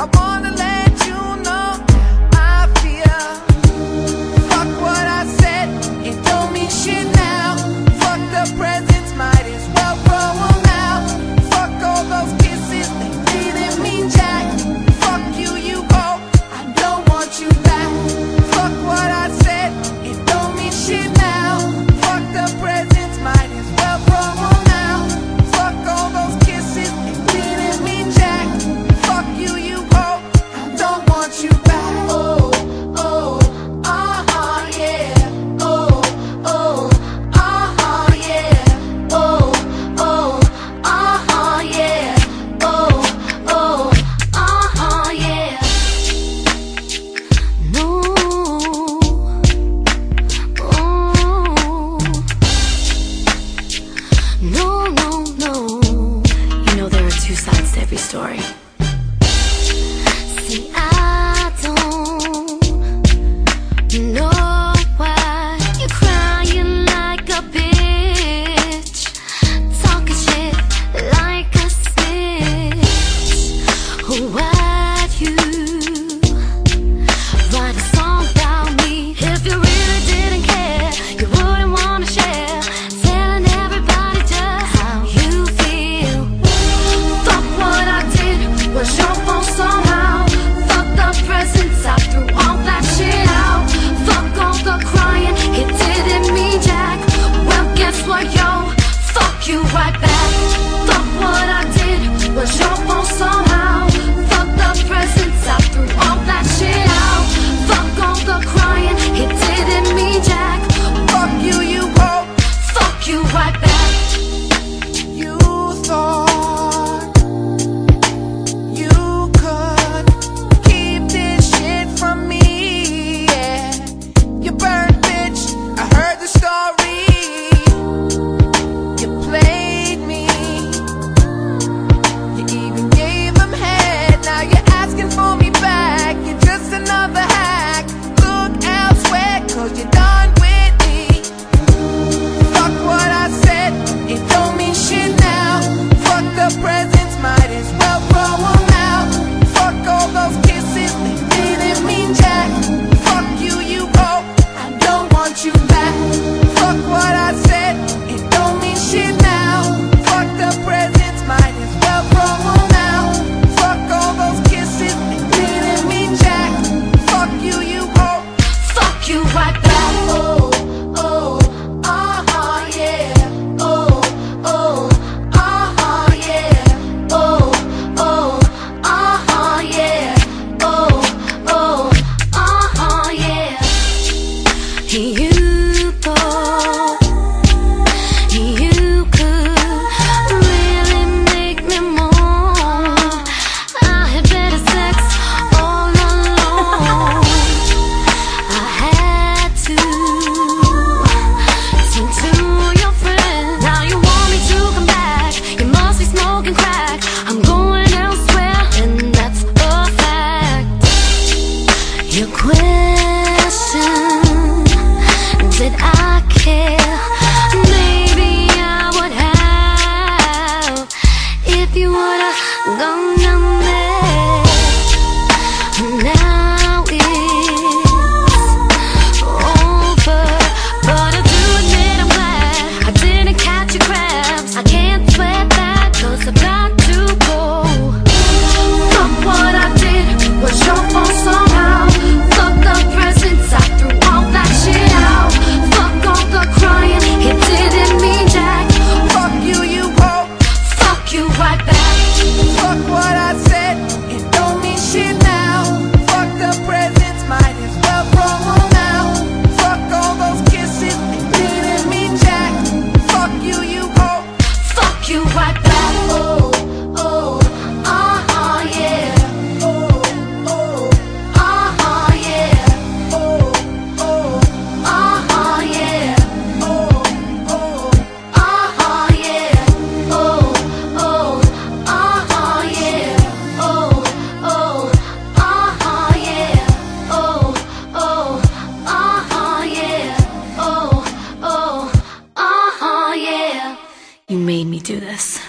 I'm on every story. See, I don't know why you're crying like a bitch, talking shit like a you? question I care? Maybe I would have If you would've gone This.